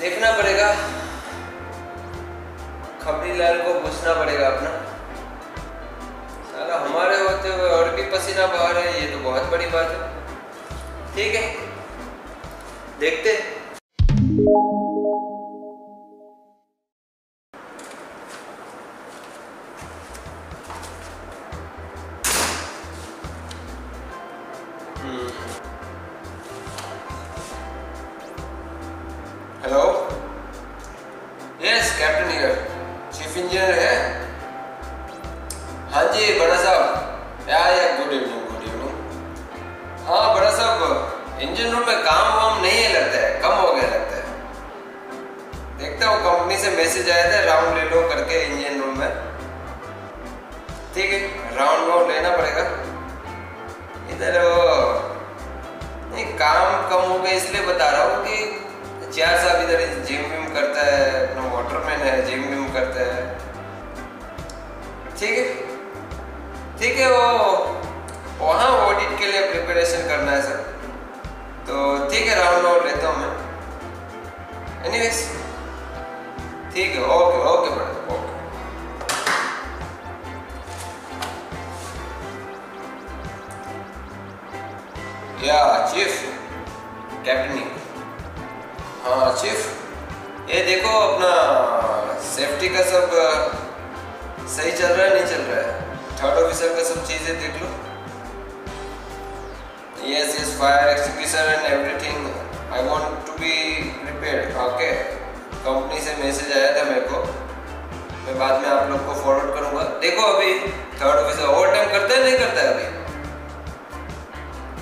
देखना पड़ेगा। खबरी लाल को पूछना पड़ेगा अपना। और भी पसीना बहा रहे हैं, ये तो बहुत बड़ी बात है। ठीक है, देखते hello? Yes captain chief engineer है। हाँ जी, बड़ा साहब। या या गुड इवनिंग गुड इवनिंग हाँ बड़ा साहब इंजन रूम में काम वाम नहीं है लगता है, कम हो गया लगता है। देखता हूँ कंपनी से मैसेज आया था राउंड ले लो करके इंजन रूम में। ठीक है राउंड वाउंड लेना पड़ेगा। इधर नहीं, काम कम हो गया, इसलिए बता रहा हूँ कि चार साहब इधर जिम विम करता है, अपना वाटरमैन है जिम विम करता है। ठीक है ठीक है, वो वहाँ ऑडिट के लिए प्रिपरेशन करना है सर तो ठीक है राउंड राउंड लेता हूँ मैं। एनीवेज ठीक है ओके ओके मैडम ओके या चीफ कैप्टन हाँ चीफ ये देखो अपना सेफ्टी का सब, सही चल रहा है, नहीं चल रहा है? ऑफिसर का सब चीज़ें देख लो। Yes yes fire extinguisher and everything I want to be prepared okay company से मैसेज आया था मेरे को। मैं बाद में आप लोग को फॉरवर्ड करूँगा। देखो अभी थर्ड ऑफिसर ओवर टाइम करता है, नहीं करता है अभी?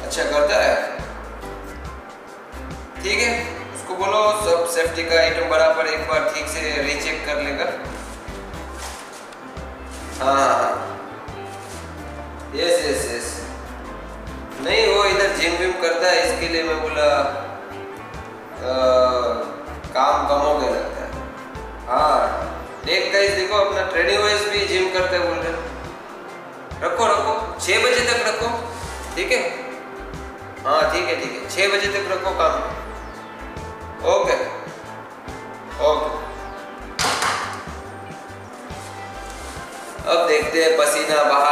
अच्छा करता है। ठीक है, उसको बोलो, सब सेफ्टी का आइटम बराबर एक बार ठीक से रीचेक कर लेगा। हाँ हाँ हाँ। यस यस यस नहीं वो इधर जिम विम करता है इसके लिए मैं बोला आ, काम कम हो गया लगता है। हाँ देख गाइस देखो अपना ट्रेनिंग वाइज भी जिम करते बोल रहे रखो रखो छः बजे तक रखो ठीक है? हाँ ठीक है ठीक है छः बजे तक रखो काम। ओके ओके अब देखते हैं पसीना हैं नहीं